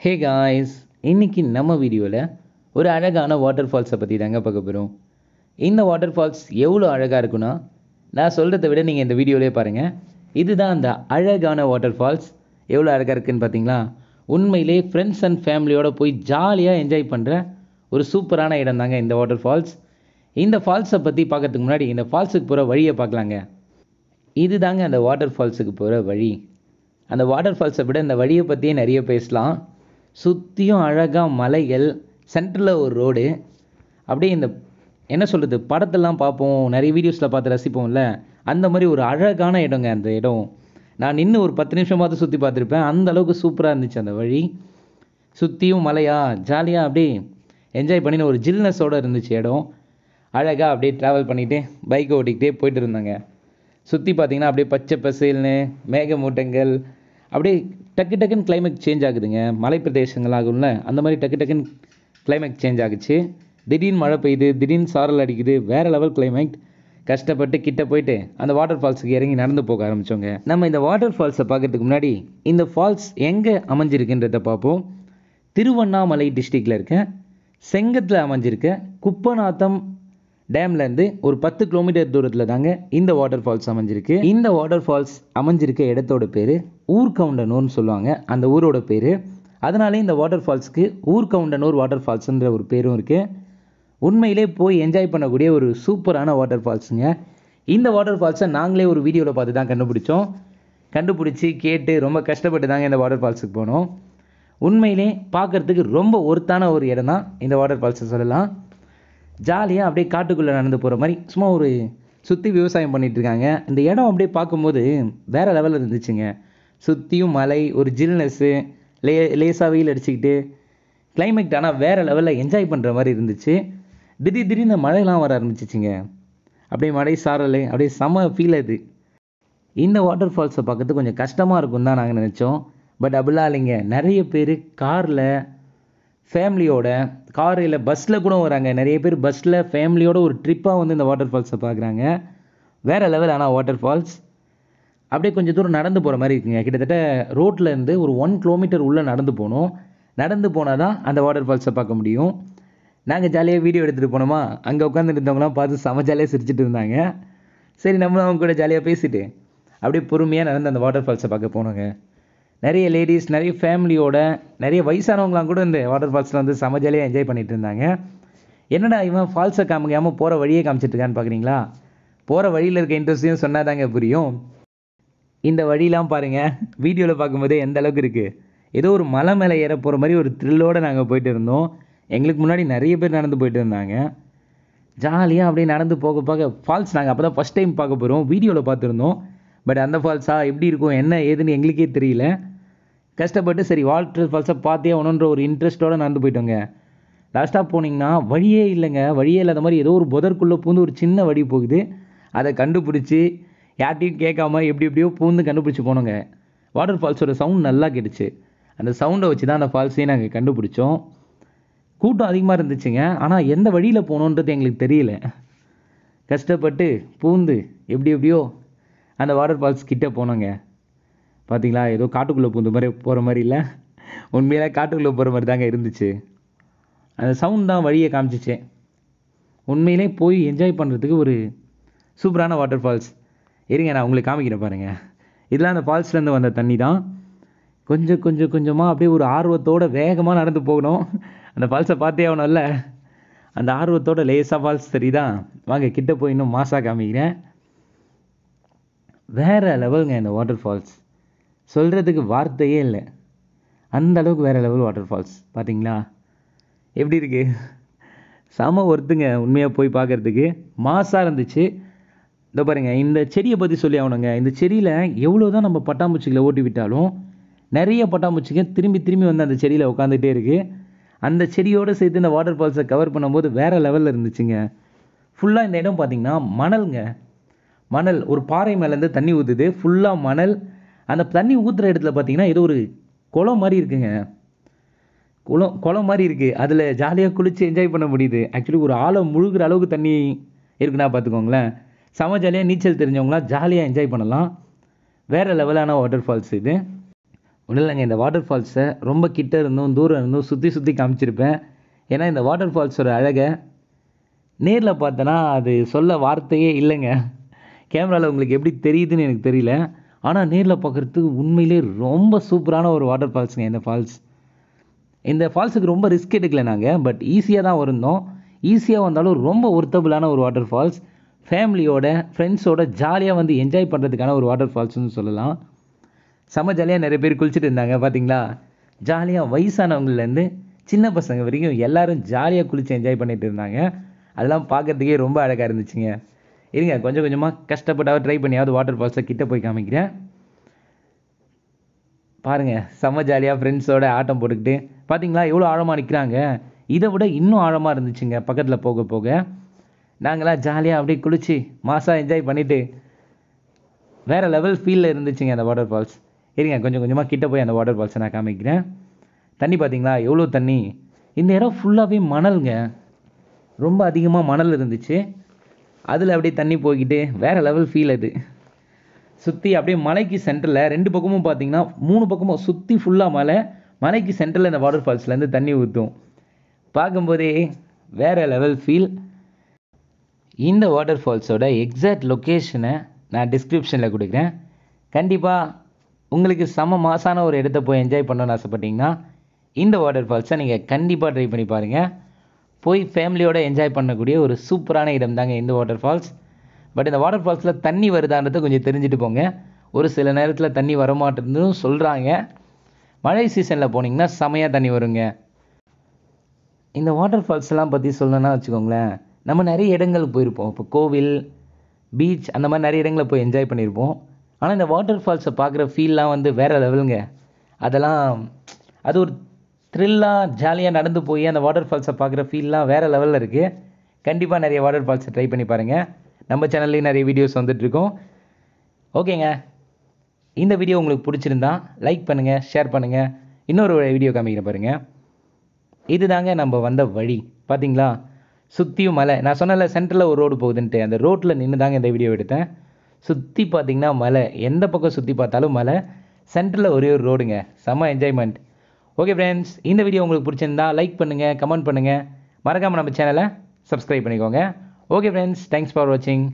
Hey guys இன்னைக்கு நம்ம வீடியோவில் ஒரு அழகான வாட்டர் ஃபால்ஸை பற்றி தாங்க பார்க்க போகிறோம் இந்த வாட்டர் ஃபால்ஸ் எவ்வளோ அழகாக இருக்குன்னா நான் சொல்கிறத விட நீங்கள் இந்த வீடியோவிலே பாருங்கள் இதுதான் அந்த அழகான வாட்டர் ஃபால்ஸ் எவ்வளோ அழகாக இருக்குன்னு பார்த்தீங்களா? உண்மையிலே ஃப்ரெண்ட்ஸ் அண்ட் ஃபேமிலியோடு போய் ஜாலியாக என்ஜாய் பண்ணுற ஒரு சூப்பரான இடம் தாங்க இந்த வாட்டர் ஃபால்ஸ் இந்த ஃபால்ஸை பற்றி பார்க்கறதுக்கு முன்னாடி இந்த ஃபால்ஸுக்கு போகிற வழியை பார்க்கலாங்க. இது தாங்க அந்த வாட்டர் ஃபால்ஸுக்கு போகிற வழி. அந்த வாட்டர் ஃபால்ஸை விட இந்த வழியை பற்றியே நிறைய பேசலாம். சுற்றியும் அழகாக மலைகள் சென்டரில் ஒரு ரோடு அப்படியே இந்த என்ன சொல்கிறது படத்தெல்லாம் பார்ப்போம். நிறைய வீடியோஸில் பார்த்து ரசிப்போம்ல. அந்த மாதிரி ஒரு அழகான இடங்க அந்த இடம். நான் நின்று ஒரு பத்து நிமிஷமாவது சுற்றி பார்த்துருப்பேன். அந்த அளவுக்கு சூப்பராக இருந்துச்சு அந்த வழி. சுற்றியும் மலையா ஜாலியாக அப்படியே என்ஜாய் பண்ணின ஒரு ஜில்னஸோடு இருந்துச்சு இடம். அழகாக அப்படியே ட்ராவல் பண்ணிகிட்டே பைக்கை ஓட்டிக்கிட்டே போயிட்டு இருந்தாங்க. சுற்றி பார்த்தீங்கன்னா அப்படியே பச்சை பசேல்னு மேகமூட்டங்கள் அப்படியே டக்கு டக்குன்னு கிளைமேட் சேஞ்ச் ஆகுதுங்க. மலை பிரதேசங்கள் ஆகும்ல அந்த மாதிரி டக்கு டக்குன்னு கிளைமேட் சேஞ்ச் ஆகுச்சு. திடீர்னு மழை பெய்யுது திடீர்னு சாரல் அடிக்குது வேறு லெவல் கிளைமேட் கஷ்டப்பட்டு கிட்ட போயிட்டு அந்த வாட்டர் ஃபால்ஸுக்கு இறங்கி நடந்து போக ஆரம்பித்தோங்க நம்ம இந்த வாட்டர் ஃபால்ஸை பார்க்கறதுக்கு முன்னாடி இந்த ஃபால்ஸ் எங்கே அமைஞ்சிருக்குன்றத பார்ப்போம். திருவண்ணாமலை டிஸ்ட்ரிக்டில் இருக்க செங்கத்தில் அமைஞ்சிருக்க குப்பநாத்தம் டேம்லேருந்து ஒரு பத்து கிலோமீட்டர் தூரத்தில் தாங்க இந்த வாட்டர் ஃபால்ஸ் அமைஞ்சிருக்கு. இந்த வாட்டர் ஃபால்ஸ் அமைஞ்சிருக்க இடத்தோட பேர் ஊர்கவுண்டனூர்னு சொல்லுவாங்க. அந்த ஊரோட பேர். அதனாலே இந்த வாட்டர் ஃபால்ஸ்க்கு ஊர்கவுண்டனூர் வாட்டர் ஃபால்ஸ்ன்ற ஒரு பேரும் இருக்குது உண்மையிலே போய் என்ஜாய் பண்ணக்கூடிய ஒரு சூப்பரான வாட்டர் ஃபால்ஸுங்க இந்த வாட்டர் ஃபால்ஸை நாங்களே ஒரு வீடியோவில் பார்த்து தான் கண்டுபிடிச்சோம். கண்டுபிடிச்சி கேட்டு ரொம்ப கஷ்டப்பட்டு தாங்க இந்த வாட்டர் ஃபால்ஸுக்கு போனோம். உண்மையிலே பார்க்குறதுக்கு ரொம்ப ஒர்த்தான ஒரு இடம் தான் இந்த வாட்டர் ஃபால்ஸை சொல்லலாம். ஜாலியாக அப்படியே காட்டுக்குள்ளே நடந்து போகிற மாதிரி சும்மா ஒரு சுற்றி விவசாயம் பண்ணிட்டு இருக்காங்க. இந்த இடம் அப்படியே பார்க்கும்போது வேறு லெவலில் இருந்துச்சுங்க. சுற்றியும் மலை ஒரு ஜில்னஸ்ஸு லே லேசாக வெயில் அடிச்சுக்கிட்டு கிளைமேட் ஆனால் வேறு லெவலில் என்ஜாய் பண்ணுற மாதிரி இருந்துச்சு. திடீர் திடீர்னு மழைலாம் வர ஆரம்பிச்சிச்சுங்க. அப்படியே மழை சாரல் அப்படியே செம ஃபீல் அது. இந்த வாட்டர் ஃபால்ஸை பார்க்கறது கொஞ்சம் கஷ்டமாக இருக்கும் தான் நாங்கள் நினச்சோம். பட் அப்படிலாம் இல்லைங்க. நிறைய பேர் காரில் ஃபேமிலியோட காரில் பஸ்ஸில் கூட வராங்க. நிறைய பேர் பஸ்ஸில் ஃபேமிலியோட ஒரு ட்ரிப்பாக வந்து இந்த வாட்டர் ஃபால்ஸை பார்க்குறாங்க வேறு லெவல் ஆனால் வாட்டர் ஃபால்ஸ் அப்படியே கொஞ்சம் தூரம் நடந்து போகிற மாதிரி இருக்குங்க. கிட்டத்தட்ட ரோட்டில் இருந்து ஒரு ஒன் கிலோமீட்டர் உள்ளே நடந்து போகணும். நடந்து போனால் தான் அந்த வாட்டர் ஃபால்ஸை பார்க்க முடியும். நாங்கள் ஜாலியாக வீடியோ எடுத்துகிட்டு போனோமா? அங்கே உட்காந்துட்டு இருந்தவங்களாம் பார்த்து செம ஜாலியாக சிரிச்சிட்டு இருந்தாங்க. சரி நம்மளும் அவங்க கூட ஜாலியாக பேசிட்டு அப்படியே பொறுமையாக நடந்து அந்த வாட்டர் ஃபால்ஸை பார்க்க போனோங்க. நிறைய லேடிஸ் நிறைய ஃபேமிலியோட நிறைய வயசானவங்களாம் கூட இந்த வாட்டர் ஃபால்ஸில் வந்து செம ஜாலியாக என்ஜாய் பண்ணிட்டு இருந்தாங்க. என்னடா இவன் ஃபால்ஸை காமிக்காமல் போகிற வழியே காமிச்சிட்டு இருக்கான்னு பார்க்குறீங்களா போகிற வழியில் இருக்க இன்ட்ரெஸ்ட்டையும் சொன்னால் தாங்க புரியும். இந்த வழியெலாம் பாருங்கள் வீடியோவில் பார்க்கும்போதே எந்த அளவுக்கு இருக்குது ஏதோ ஒரு மலை மேலே ஏற போகிற மாதிரி ஒரு த்ரில்லோடு நாங்கள் போயிட்டு இருந்தோம். எங்களுக்கு முன்னாடி நிறைய பேர் நடந்து போயிட்டு இருந்தாங்க. ஜாலியாக அப்படியே நடந்து போக போக ஃபால்ஸ் நாங்கள் அப்போ தான் ஃபஸ்ட் டைம் பார்க்க போகிறோம் வீடியோவில் பார்த்துருந்தோம். பட் அந்த ஃபால்ஸா எப்படி இருக்கும்? என்ன ஏதுன்னு எங்களுக்கே தெரியல. கஷ்டப்பட்டு சரி வாட்டர் ஃபால்ஸை பார்த்தே ஒன்றுன்ற ஒரு இன்ட்ரெஸ்ட்டோடு நடந்து போயிட்டோங்க. லாஸ்ட்டாக போனீங்கன்னா வழியே இல்லைங்க. வழியே இல்லாத மாதிரி ஏதோ ஒரு புதற்குள்ளே பூந்து ஒரு சின்ன வழி போகுது. அதை கண்டுபிடிச்சி யார்ட்டையும் கேட்காம எப்படி எப்படியோ பூந்து கண்டுபிடிச்சி போனோங்க. வாட்டர் ஃபால்ஸோட சவுண்ட் நல்லா கேட்டுச்சு. அந்த சவுண்டை வச்சு தான் அந்த ஃபால்ஸையும் நாங்கள் கண்டுபிடிச்சோம். கூட்டம் அதிகமாக இருந்துச்சுங்க. ஆனால் எந்த வழியில் போகணுன்றது எங்களுக்கு தெரியல. கஷ்டப்பட்டு பூந்து எப்படி எப்படியோ அந்த வாட்டர் ஃபால்ஸ் கிட்டே போனோங்க. பார்த்தீங்களா ஏதோ காட்டுக்குள்ளே பூந்த மாதிரி போகிற மாதிரி இல்லை. உண்மையிலே காட்டுக்குள்ளே போகிற மாதிரி தாங்க இருந்துச்சு. அந்த சவுண்ட் தான் வழியை காமிச்சிச்சு. உண்மையிலே போய் என்ஜாய் பண்ணுறதுக்கு ஒரு சூப்பரான வாட்டர் ஃபால்ஸ் இருங்க நான் உங்களுக்கு காமிக்கிறேன் பாருங்கள் இதெல்லாம் அந்த ஃபால்ஸ்லேருந்து வந்த தண்ணி தான். கொஞ்சம் கொஞ்சம் கொஞ்சமாக அப்படியே ஒரு ஆர்வத்தோட வேகமாக நடந்து போகணும். அந்த ஃபால்ஸை பார்த்தே ஆகணும்ல. அந்த ஆர்வத்தோட லேசாக ஃபால்ஸ் தெரியுதா? வாங்க கிட்ட போய் இன்னும் மாசாக காமிக்கிறேன். வேறு லெவலுங்க இந்த வாட்டர் ஃபால்ஸ் சொல்கிறதுக்கு வார்த்தையே இல்லை. அந்த அளவுக்கு வேறு லெவல் வாட்டர் ஃபால்ஸ் பார்த்தீங்களா எப்படி இருக்குது செம ஒருத்துங்க உண்மையாக போய் பார்க்குறதுக்கு மாசாக இருந்துச்சு. இந்த பாருங்கள் இந்த செடியை பற்றி சொல்லி ஆகணுங்க. இந்த செடியில் எவ்வளோ தான் நம்ம பட்டாம்பூச்சிகளை ஓட்டி விட்டாலும் நிறைய பட்டாம்பூச்சிங்க திரும்பி திரும்பி வந்து அந்த செடியில் உட்காந்துட்டே இருக்குது அந்த செடியோடு சேர்த்து இந்த வாட்டர் ஃபால்ஸை கவர் பண்ணும்போது வேறு லெவலில் இருந்துச்சுங்க. ஃபுல்லாக இந்த இடம் பார்த்தீங்கன்னா மணலுங்க. மணல் ஒரு பாறை மேலேருந்து தண்ணி ஊற்றுது ஃபுல்லாக மணல். அந்த தண்ணி ஊற்றுற இடத்துல பார்த்தீங்கன்னா ஏதோ ஒரு குளம் மாதிரி இருக்குங்க. குளம் குளம் மாதிரி இருக்குது அதில் ஜாலியாக குளித்து என்ஜாய் பண்ண முடியுது. ஆக்சுவலி ஒரு ஆழம் முழுகிற அளவுக்கு தண்ணி இருக்குன்னா பார்த்துக்கோங்களேன் செம ஜாலியாக நீச்சல் தெரிஞ்சவங்களாம் ஜாலியாக என்ஜாய் பண்ணலாம். வேறு லெவலான வாட்டர் ஃபால்ஸ் இது. ஒன்றும் இல்லைங்க இந்த வாட்டர் ஃபால்ஸை ரொம்ப கிட்ட இருந்தும் தூரம் இருந்தும் சுற்றி சுற்றி காமிச்சிருப்பேன். ஏன்னா இந்த வாட்டர் ஃபால்ஸோட அழகை நேரில் பார்த்தனா அது சொல்ல வார்த்தையே இல்லைங்க. கேமராவில் உங்களுக்கு எப்படி தெரியுதுன்னு எனக்கு தெரியல. ஆனால் நேரில் பார்க்குறதுக்கு உண்மையிலே ரொம்ப சூப்பரான ஒரு வாட்டர் ஃபால்ஸுங்க இந்த ஃபால்ஸ் இந்த ஃபால்ஸுக்கு ரொம்ப ரிஸ்க் எடுக்கல நாங்கள் பட் ஈஸியாக தான் இருந்தோம் ஈஸியாக வந்தாலும் ரொம்ப ஒர்த்தபுளான ஒரு வாட்டர் ஃபால்ஸ் ஃபேமிலியோட ஃப்ரெண்ட்ஸோட ஜாலியாக வந்து என்ஜாய் பண்ணுறதுக்கான ஒரு வாட்டர் ஃபால்ஸ்னு சொல்லலாம். செம்ம ஜாலியாக நிறைய பேர் குளிச்சுட்டு இருந்தாங்க பார்த்தீங்களா ஜாலியாக வயசானவங்கள்லேருந்து சின்ன பசங்க வரைக்கும் எல்லாரும் ஜாலியாக குளித்து என்ஜாய் பண்ணிகிட்டு இருந்தாங்க. அதெல்லாம் பார்க்கறதுக்கே ரொம்ப அழகாக இருந்துச்சுங்க. இருங்க கொஞ்சம் கொஞ்சமாக கஷ்டப்பட்டாவது ட்ரை பண்ணியாவது வாட்டர் ஃபால்ஸை கிட்ட போய் காமிக்கிறேன். பாருங்க செம்ம ஜாலியாக ஃப்ரெண்ட்ஸோட ஆட்டம் போட்டுக்கிட்டு பார்த்தீங்களா எவ்வளோ ஆழமாக நிற்கிறாங்க இதை விட இன்னும் ஆழமாக இருந்துச்சுங்க பக்கத்தில் போக போக. நாங்களாம் ஜாலியாக அப்படியே குளிச்சு மாசாக என்ஜாய் பண்ணிவிட்டு வேறு லெவல் ஃபீலில் இருந்துச்சுங்க அந்த வாட்டர் ஃபால்ஸ் இருங்க கொஞ்சம் கொஞ்சமாக கிட்ட போய் அந்த வாட்டர் ஃபால்ஸை நான் காமிக்கிறேன். தண்ணி பார்த்தீங்களா எவ்வளோ தண்ணி? இந்த இடம் ஃபுல்லாகவே மணலுங்க. ரொம்ப அதிகமாக மணல் இருந்துச்சு. அதில் அப்படியே தண்ணி போய்கிட்டு வேறு லெவல் ஃபீல் அது. சுற்றி அப்படியே மலைக்கு சென்டரில் ரெண்டு பக்கமும் பார்த்தீங்கன்னா மூணு பக்கமும் சுற்றி ஃபுல்லாக மலை. மலைக்கு சென்டரில் இந்த வாட்டர் ஃபால்ஸ்லேருந்து தண்ணி ஊற்றும் பார்க்கும்போதே வேறு லெவல் ஃபீல் இந்த வாட்டர் ஃபால்ஸோட எக்ஸாக்ட் லொக்கேஷனை நான் டிஸ்கிரிப்ஷனில் கொடுக்குறேன். கண்டிப்பாக உங்களுக்கு செம மாசான ஒரு இடத்த போய் என்ஜாய் பண்ணணும்னு ஆசைப்பட்டீங்கன்னா இந்த வாட்டர் ஃபால்ஸை நீங்கள் கண்டிப்பாக ட்ரை பண்ணி பாருங்கள் போய் ஃபேமிலியோடு என்ஜாய் பண்ணக்கூடிய ஒரு சூப்பரான இடம் தாங்க இந்த வாட்டர் ஃபால்ஸ் பட் இந்த வாட்டர் ஃபால்ஸில் தண்ணி வருதான்றதை கொஞ்சம் தெரிஞ்சுட்டு போங்க. ஒரு சில நேரத்தில் தண்ணி வரமாட்டேன்னு சொல்கிறாங்க மழை சீசனில் போனீங்கன்னா செமையாக தண்ணி வருங்க. இந்த வாட்டர் ஃபால்ஸ்லாம் பற்றி சொல்லணும்னா வச்சுக்கோங்களேன். நம்ம நிறைய இடங்களுக்கு போயிருப்போம். இப்போ கோவில் பீச் அந்த மாதிரி நிறைய இடங்களை போய் என்ஜாய் பண்ணியிருப்போம். ஆனால் இந்த வாட்டர் ஃபால்ஸை பார்க்குற ஃபீல்லாம் வந்து வேறு லெவலுங்க அதெல்லாம் அது ஒரு த்ரில்லாக ஜாலியாக நடந்து போய் அந்த வாட்டர் ஃபால்ஸை பார்க்குற ஃபீல்லாம் வேறு லெவலில் இருக்குது கண்டிப்பாக நிறைய வாட்டர் ஃபால்ஸை ட்ரை பண்ணி பாருங்கள் நம்ம சேனல்லையும் நிறைய வீடியோஸ் வந்துட்டுருக்கோம் ஓகேங்க இந்த வீடியோ உங்களுக்கு பிடிச்சிருந்தா லைக் பண்ணுங்கள் ஷேர் பண்ணுங்கள் இன்னொரு வீடியோ காமிக்கிறேன் பாருங்கள் இதுதாங்க நம்ம வந்த வழி. பார்த்தீங்களா சுற்றியும் மலை. நான் சொன்னல சென்டரில் ஒரு ரோடு போகுதுன்ட்டு. அந்த ரோட்டில் நின்று தாங்க இந்த வீடியோ எடுத்தேன். சுற்றி பார்த்தீங்கன்னா மலை. எந்த பக்கம் சுற்றி பார்த்தாலும் மலை. சென்டரில் ஒரே ஒரு ரோடுங்க செம்ம என்ஜாய்மெண்ட் ஓகே ஃப்ரெண்ட்ஸ் இந்த வீடியோ உங்களுக்கு பிடிச்சிருந்தா லைக் பண்ணுங்கள் கமெண்ட் பண்ணுங்கள் மறக்காமல் நம்ம சேனலை சப்ஸ்கிரைப் பண்ணிக்கோங்க. ஓகே ஃப்ரெண்ட்ஸ் தேங்க்ஸ் ஃபார் வாட்சிங்